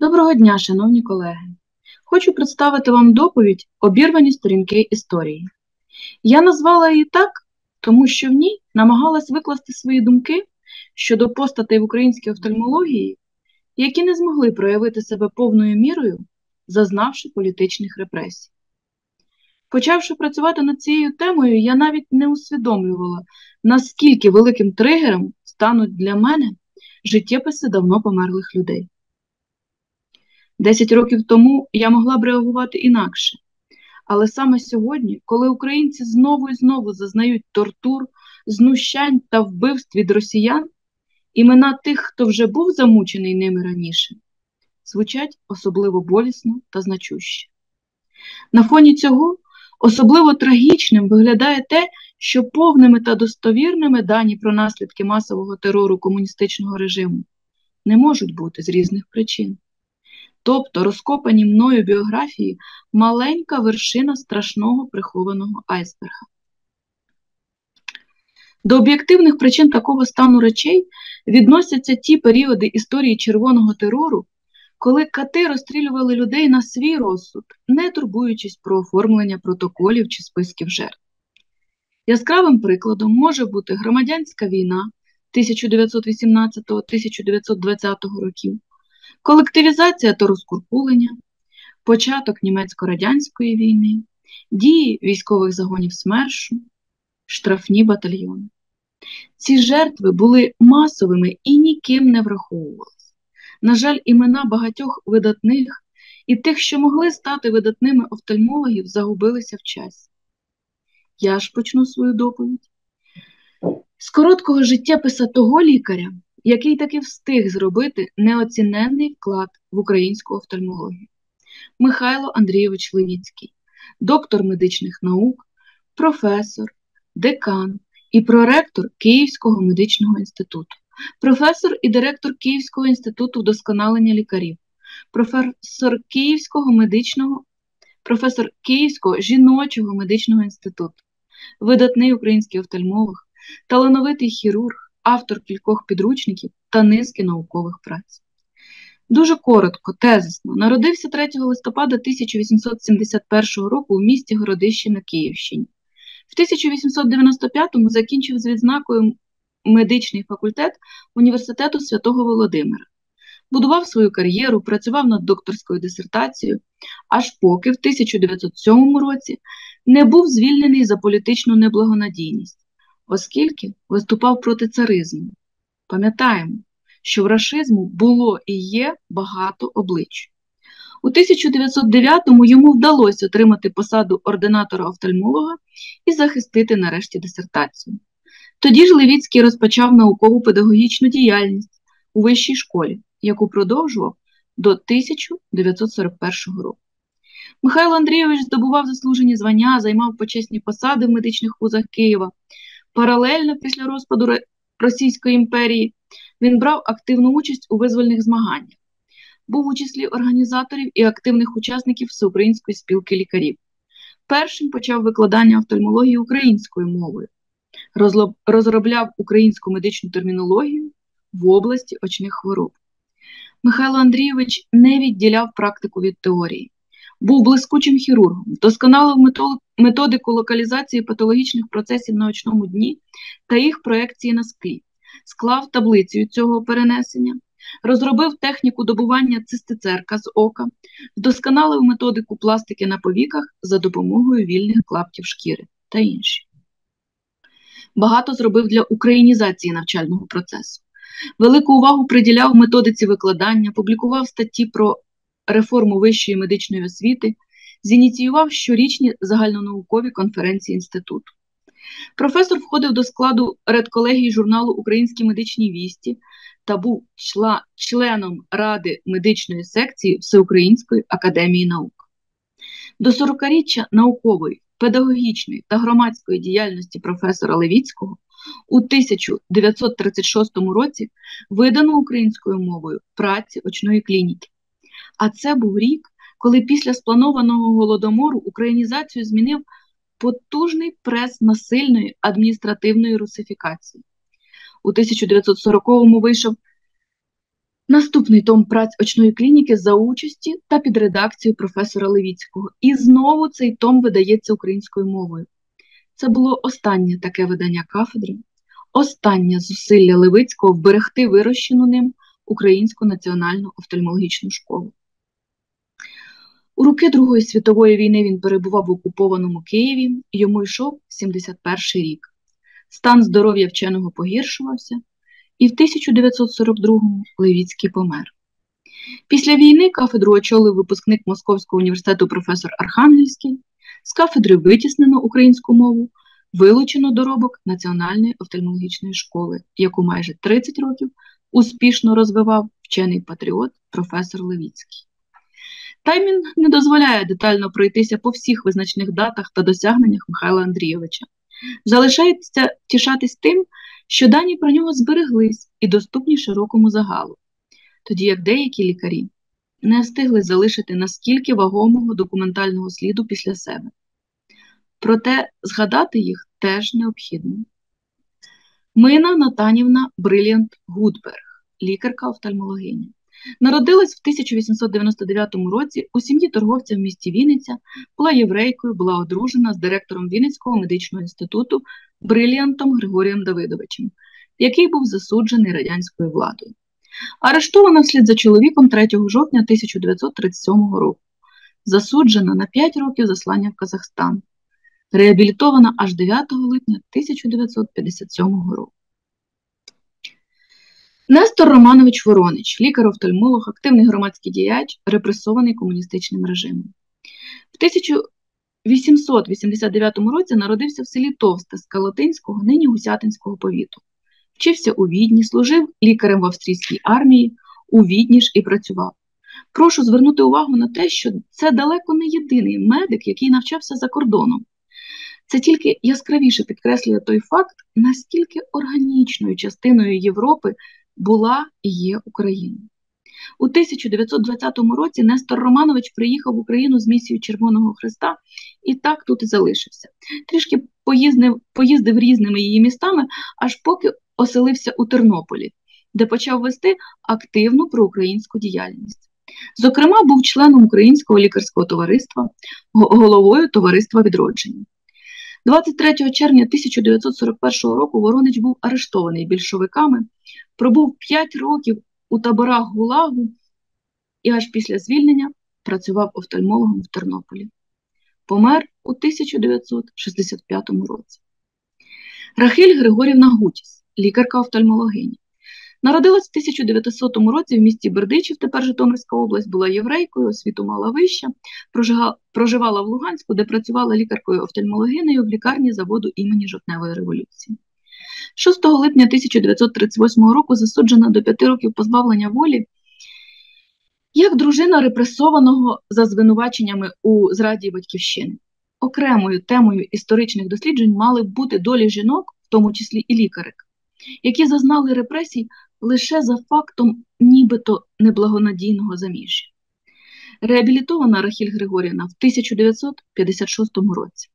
Доброго дня, шановні колеги! Хочу представити вам доповідь Обірвані сторінки історії. Я назвала її так, тому що в ній намагалась викласти свої думки щодо постатей в українській офтальмології, які не змогли проявити себе повною мірою, зазнавши політичних репресій. Почавши працювати над цією темою, я навіть не усвідомлювала, наскільки великим тригером стануть для мене життєписи давно померлих людей. Десять років тому я могла б реагувати інакше. Але саме сьогодні, коли українці знову і знову зазнають тортур, знущань та вбивств від росіян, імена тих, хто вже був замучений ними раніше, звучать особливо болісно та значуще. На фоні цього особливо трагічним виглядає те, що повними та достовірними дані про наслідки масового терору комуністичного режиму не можуть бути з різних причин. Тобто розкопані мною біографії маленька вершина страшного прихованого айсберга. До об'єктивних причин такого стану речей відносяться ті періоди історії червоного терору, коли кати розстрілювали людей на свій розсуд, не турбуючись про оформлення протоколів чи списків жертв. Яскравим прикладом може бути громадянська війна 1918-1920 років колективізація та розкуркулення, початок німецько-радянської війни, дії військових загонів СМЕРШу, штрафні батальйони. Ці жертви були масовими і ніким не враховувалися. На жаль, імена багатьох видатних і тих, що могли стати видатними офтальмологів, загубилися в часі. Я ж почну свою доповідь. З короткого життєписа того лікаря, який таки встиг зробити неоціненний вклад в українську офтальмологію. Михайло Андрійович Левіцький, доктор медичних наук, професор, декан і проректор Київського медичного інституту, професор і директор Київського інституту вдосконалення лікарів, професор Київського медичного, професор Київського жіночого медичного інституту, видатний український офтальмолог, талановитий хірург автор кількох підручників та низки наукових праць. Дуже коротко, тезисно, народився 3 листопада 1871 року у місті Городище на Київщині. В 1895-му закінчив з відзнакою медичний факультет університету святого Володимира. Будував свою кар'єру, працював над докторською дисертацією, аж поки в 1907 році не був звільнений за політичну неблагонадійність оскільки виступав проти царизму. Пам'ятаємо, що в рашизму було і є багато облич. У 1909-му йому вдалося отримати посаду ординатора офтальмолога і захистити нарешті дисертацію. Тоді ж Левіцький розпочав наукову педагогічну діяльність у вищій школі, яку продовжував до 1941 року. Михайло Андрійович здобував заслужені звання, займав почесні посади в медичних вузах Києва, Паралельно після розпаду Російської імперії він брав активну участь у визвольних змаганнях, був у числі організаторів і активних учасників Всеукраїнської спілки лікарів. Першим почав викладання офтальмології українською мовою, розробляв українську медичну термінологію в області очних хвороб. Михайло Андрійович не відділяв практику від теорії, був блискучим хірургом, вдосконалив методику локалізації патологічних процесів на очному дні та їх проекції на склі, склав таблицю цього перенесення, розробив техніку добування цистицерка з ока, вдосконалив методику пластики на повіках за допомогою вільних клаптів шкіри та інші. Багато зробив для українізації навчального процесу. Велику увагу приділяв методиці викладання, публікував статті про реформу вищої медичної освіти, зініціював щорічні загальнонаукові конференції інституту. Професор входив до складу редколегії журналу Українські медичні вісті та був членом Ради медичної секції Всеукраїнської академії наук. До 40-річчя наукової, педагогічної та громадської діяльності професора Левіцького у 1936 році видано українською мовою праці очної клініки. А це був рік, коли після спланованого голодомору українізацію змінив потужний прес насильної адміністративної русифікації. У 1940-му вийшов Наступний том праць очної клініки за участі та під редакцією професора Левіцького. І знову цей том видається українською мовою. Це було останнє таке видання кафедри, останнє зусилля Левицького вберегти вирощену ним Українську національну офтальмологічну школу. У роки Другої світової війни він перебував в окупованому Києві, йому йшов 71 рік. Стан здоров'я вченого погіршувався, і в 1942-му Левіцький помер. Після війни кафедру очолив випускник Московського університету професор Архангельський, з кафедри витіснено українську мову, вилучено доробок Національної офтальмологічної школи, яку майже 30 років успішно розвивав вчений патріот професор Левіцький. Таймін не дозволяє детально пройтися по всіх визначних датах та досягненнях Михайла Андрійовича. Залишається тішатись тим, що дані про нього збереглись і доступні широкому загалу, тоді як деякі лікарі не встигли залишити наскільки вагомого документального сліду після себе. Проте згадати їх теж необхідно. Мина Натанівна Бриліант Гудберг, лікарка офтальмологиня. Народилась в 1899 році у сім'ї торговця в місті Вінниця, була єврейкою, була одружена з директором Вінницького медичного інституту Бриліантом Григорієм Давидовичем, який був засуджений радянською владою. Арештована вслід за чоловіком 3 жовтня 1937 року, засуджена на 5 років заслання в Казахстан, реабілітована аж 9 липня 1957 року. Нестор Романович Воронич, лікар-офтальмолог, активний громадський діяч, репресований комуністичним режимом. В 1889 році народився в селі Товсте Скалотинського, нині Гусятинського повіту. Вчився у Відні, служив лікарем в австрійській армії, у Відні ж і працював. Прошу звернути увагу на те, що це далеко не єдиний медик, який навчався за кордоном. Це тільки яскравіше підкреслює той факт, наскільки органічною частиною Європи була і є Україна. У 1920 році Нестор Романович приїхав в Україну з місією Червоного Христа і так тут і залишився. Трішки поїздив, поїздив різними її містами, аж поки оселився у Тернополі, де почав вести активну проукраїнську діяльність. Зокрема, був членом Українського лікарського товариства, головою товариства відродження. 23 червня 1941 року Воронич був арештований більшовиками, пробув 5 років у таборах Гулагу і аж після звільнення працював офтальмологом в Тернополі. Помер у 1965 році. Рахиль Григорівна Гутіс, лікарка офтальмологиня. Народилась в 1900 році в місті Бердичів, тепер Житомирська область, була єврейкою, освіту мала вища, проживала в Луганську, де працювала лікаркою офтальмологинею в лікарні заводу імені Жовтневої революції. 6 липня 1938 року засуджена до 5 років позбавлення волі як дружина репресованого за звинуваченнями у зраді батьківщини. Окремою темою історичних досліджень мали бути долі жінок, в тому числі і лікарик, які зазнали репресій лише за фактом нібито неблагонадійного заміжжя. Реабілітована Рахіль Григорівна в 1956 році.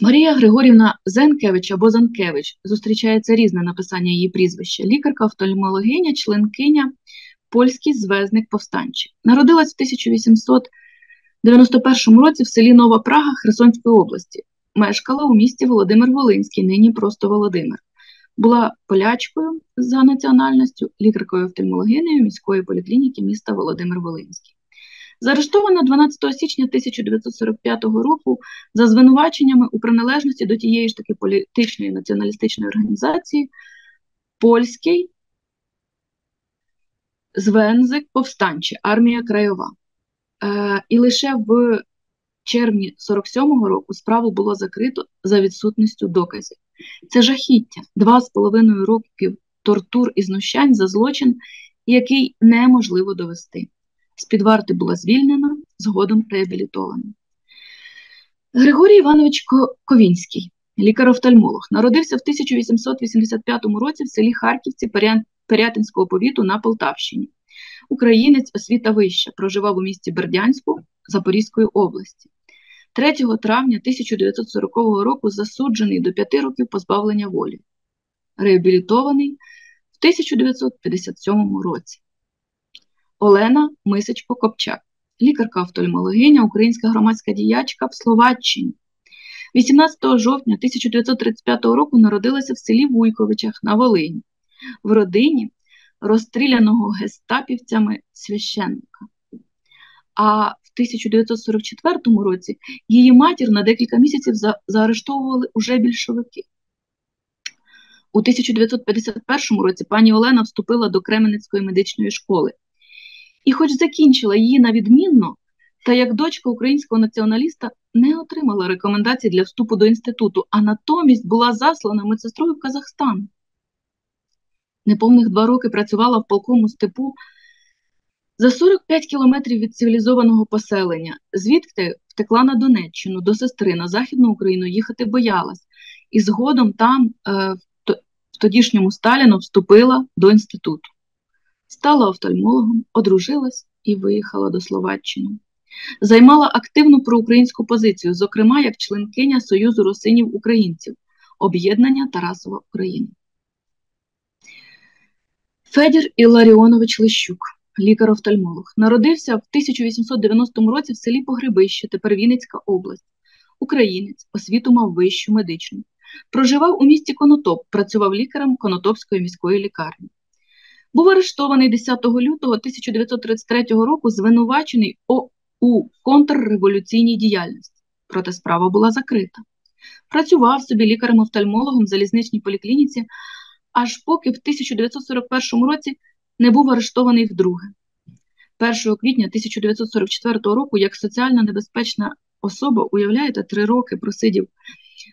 Марія Григорівна Зенкевич або Занкевич зустрічається різне написання її прізвища. Лікарка, офтальмологиня, членкиня, польський звезник повстанчий. Народилась в 1891 році в селі Нова Прага Херсонської області. Мешкала у місті Володимир Волинський, нині просто Володимир. Була полячкою за національністю, лікаркою офтальмологинею міської поліклініки міста Володимир Волинський. Заарештована 12 січня 1945 року за звинуваченнями у приналежності до тієї ж таки політичної націоналістичної організації Польський Звензик повстанче, армія Краєва. Е, І лише в червні 47-го року справу було закрито за відсутністю доказів. Це жахіття, два з половиною років тортур і знущань за злочин, який неможливо довести. З-під варти була звільнена, згодом реабілітована. Григорій Іванович Ковінський, лікар-офтальмолог, народився в 1885 році в селі Харківці Перятинського повіту на Полтавщині. Українець освіта вища, проживав у місті Бердянську Запорізької області. 3 травня 1940 року засуджений до 5 років позбавлення волі, реабілітований в 1957 році. Олена Мисечко Копчак, лікарка-офтальмологиня, українська громадська діячка в Словаччині. 18 жовтня 1935 року народилася в селі Вуйковичах на Волині, в родині розстріляного гестапівцями священника. А в 1944 році її матір на декілька місяців за заарештовували уже більшовики. У 1951 році пані Олена вступила до Кременецької медичної школи. І, хоч закінчила її на відмінно, та як дочка українського націоналіста не отримала рекомендацій для вступу до інституту, а натомість була заслана медсестрою в Казахстан. Неповних два роки працювала в полкому степу за 45 кілометрів від цивілізованого поселення, звідти втекла на Донеччину до сестри на Західну Україну їхати боялась, і згодом там, е, в тодішньому Сталіну, вступила до інституту. Стала офтальмологом, одружилась і виїхала до Словаччини. Займала активну проукраїнську позицію, зокрема як членкиня Союзу русинів українців, об'єднання Тарасова України. Федір Іларіонович Лищук, лікар-офтальмолог, народився в 1890 році в селі Погребище, тепер Вінницька область. Українець, освіту мав вищу медичну. Проживав у місті Конотоп, працював лікарем Конотопської міської лікарні. Був арештований 10 лютого 1933 року, звинувачений у контрреволюційній діяльності, проте справа була закрита. Працював собі лікарем-офтальмологом в залізничній поліклініці, аж поки в 1941 році не був арештований вдруге. 1 квітня 1944 року, як соціально небезпечна особа, уявляєте, три роки просидів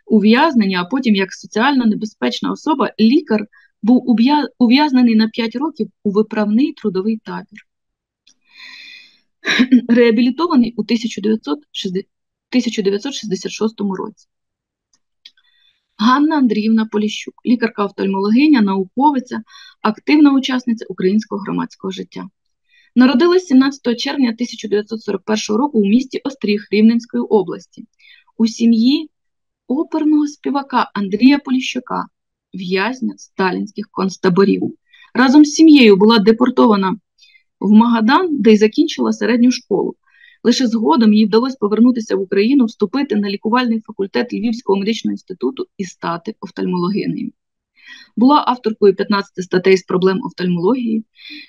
ув'язнення, а потім як соціально небезпечна особа, лікар був ув'язнений на 5 років у виправний трудовий табір. Реабілітований у 1966 році. Ганна Андріївна Поліщук, лікарка-офтальмологиня, науковиця, активна учасниця українського громадського життя. Народилась 17 червня 1941 року у місті Остріг Рівненської області, у сім'ї оперного співака Андрія Поліщука, в'язня сталінських концтаборів. Разом з сім'єю була депортована в Магадан, де й закінчила середню школу. Лише згодом їй вдалося повернутися в Україну, вступити на лікувальний факультет Львівського медичного інституту і стати офтальмологинею. Була авторкою 15 статей з проблем офтальмології,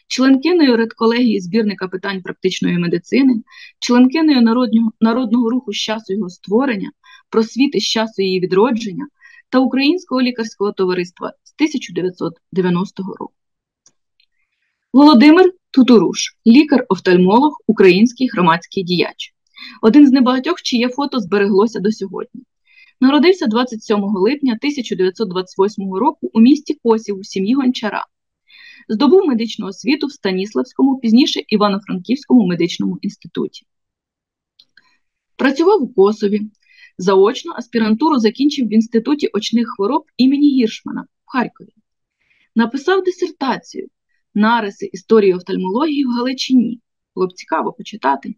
членкиною редколегії збірника питань практичної медицини, членкиною народного, народного руху з часу його створення, просвіти з часу її відродження та Українського лікарського товариства з 1990 року. Володимир Тутуруш, лікар-офтальмолог, український громадський діяч. Один з небагатьох, чиє фото збереглося до сьогодні. Народився 27 липня 1928 року у місті Косів у сім'ї Гончара. Здобув медичну освіту в Станіславському, пізніше Івано-Франківському медичному інституті. Працював у Косові. Заочно аспірантуру закінчив в Інституті очних хвороб імені Гіршмана в Харкові. Написав дисертацію нариси історії офтальмології в Галичині. Було б цікаво почитати.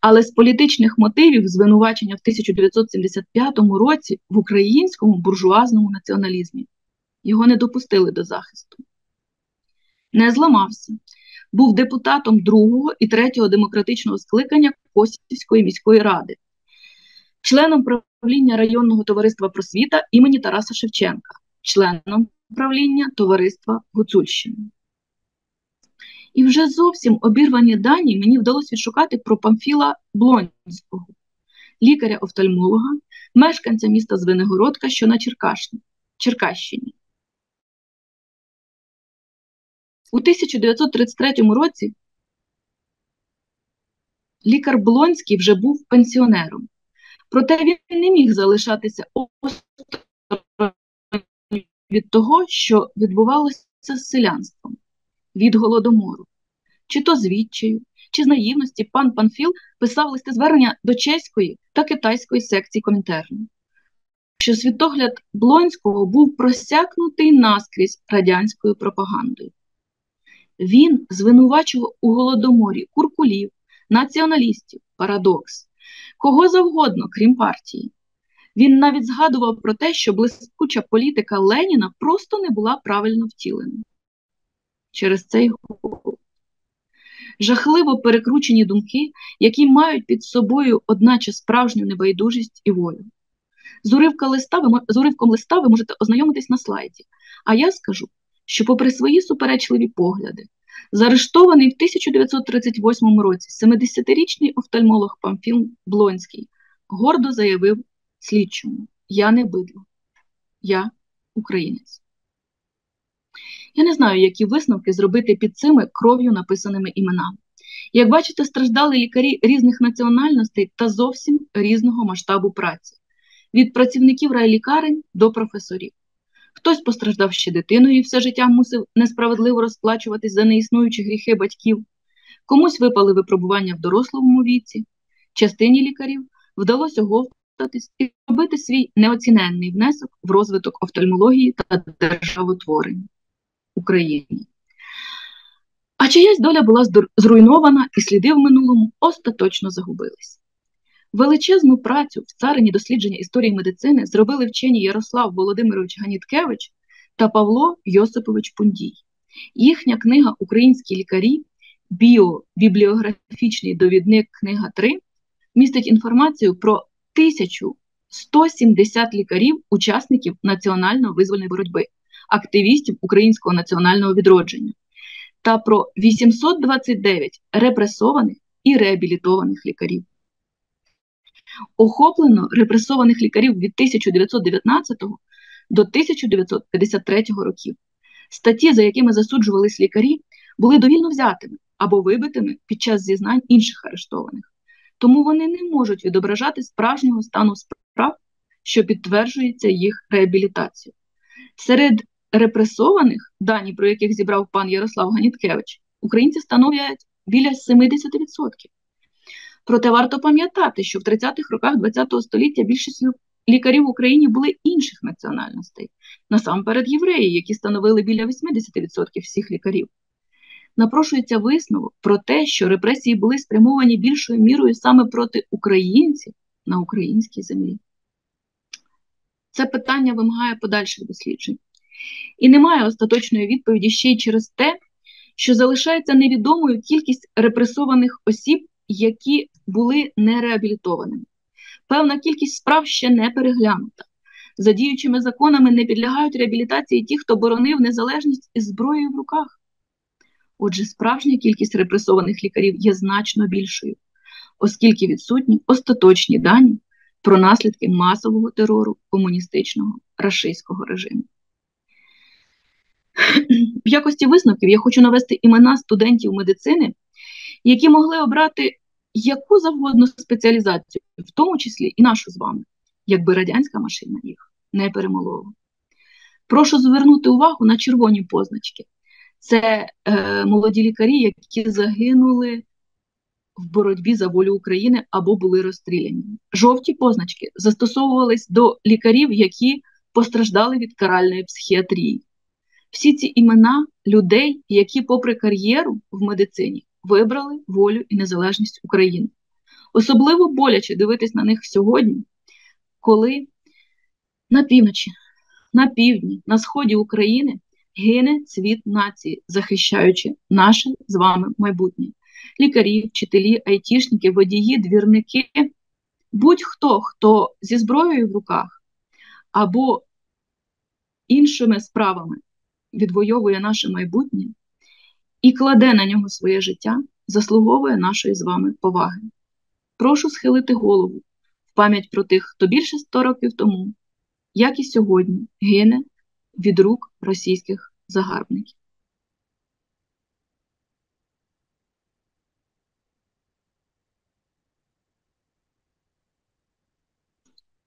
Але з політичних мотивів звинувачення в 1975 році в українському буржуазному націоналізмі його не допустили до захисту. Не зламався. Був депутатом другого і третього демократичного скликання Косівської міської ради, членом правління районного товариства просвіта імені Тараса Шевченка, членом правління Товариства Гуцульщини. І вже зовсім обірвані дані мені вдалося відшукати про Памфіла Блонського, лікаря-офтальмолога, мешканця міста Звенигородка, що на Черкащині. У 1933 році лікар Блонський вже був пенсіонером, проте він не міг залишатися осторонь від того, що відбувалося з селянством від голодомору. Чи то з відчаю, чи з наївності пан Панфіл писав листи звернення до чеської та китайської секції комінтерну, що світогляд Блонського був просякнутий наскрізь радянською пропагандою. Він звинувачував у голодоморі куркулів, націоналістів, парадокс, кого завгодно, крім партії. Він навіть згадував про те, що блискуча політика Леніна просто не була правильно втілена. через цей голод. Жахливо перекручені думки, які мають під собою одначе справжню небайдужість і волю. З, уривка листа ви, з уривком листа ви можете ознайомитись на слайді, а я скажу, що, попри свої суперечливі погляди, заарештований в 1938 році 70-річний офтальмолог Памфіл Блонський гордо заявив слідчому: Я не бидло, я українець. Я не знаю, які висновки зробити під цими кров'ю написаними іменами. Як бачите, страждали лікарі різних національностей та зовсім різного масштабу праці від працівників райлікарень до професорів. Хтось постраждав ще дитиною і все життя мусив несправедливо розплачуватись за неіснуючі гріхи батьків, комусь випали випробування в дорослому віці, частині лікарів вдалося оговтатись і робити свій неоціненний внесок в розвиток офтальмології та державотворення України. А чиясь доля була зруйнована, і сліди в минулому остаточно загубились. Величезну працю в царині дослідження історії медицини зробили вчені Ярослав Володимирович Ганіткевич та Павло Йосипович Пундій. Їхня книга Українські лікарі, біобібліографічний довідник книга 3 містить інформацію про 1170 лікарів, учасників національно-визвольної боротьби, активістів українського національного відродження та про 829 репресованих і реабілітованих лікарів. Охоплено репресованих лікарів від 1919 до 1953 років. Статті, за якими засуджувались лікарі, були довільно взятими або вибитими під час зізнань інших арештованих, тому вони не можуть відображати справжнього стану справ, що підтверджується їх реабілітацією. Серед репресованих, дані про яких зібрав пан Ярослав Ганіткевич, українці становлять біля 70%. Проте варто пам'ятати, що в 30-х роках ХХ століття більшість лікарів в Україні були інших національностей, насамперед євреї, які становили біля 80% всіх лікарів. Напрошується висновок про те, що репресії були спрямовані більшою мірою саме проти українців на українській землі. Це питання вимагає подальших досліджень. І немає остаточної відповіді ще й через те, що залишається невідомою кількість репресованих осіб, які були нереабілітованими. Певна кількість справ ще не переглянута. За діючими законами не підлягають реабілітації ті, хто боронив незалежність із зброєю в руках. Отже, справжня кількість репресованих лікарів є значно більшою, оскільки відсутні остаточні дані про наслідки масового терору комуністичного рашистського режиму. В якості висновків я хочу навести імена студентів медицини, які могли обрати яку завгодно спеціалізацію, в тому числі і нашу з вами, якби радянська машина їх не перемолола. Прошу звернути увагу на червоні позначки. Це е, молоді лікарі, які загинули в боротьбі за волю України або були розстріляні. Жовті позначки застосовувались до лікарів, які постраждали від каральної психіатрії. Всі ці імена людей, які, попри кар'єру в медицині, вибрали волю і незалежність України. Особливо боляче дивитись на них сьогодні, коли на півночі, на півдні, на сході України гине цвіт нації, захищаючи наше з вами майбутнє. Лікарі, вчителі, айтішники, водії, двірники, будь-хто, хто зі зброєю в руках або іншими справами відвоює наше майбутнє і кладе на нього своє життя, заслуговує нашої з вами поваги. Прошу схилити голову в пам'ять про тих, хто більше ста років тому, як і сьогодні, гине від рук російських загарбників.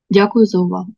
Дякую за увагу.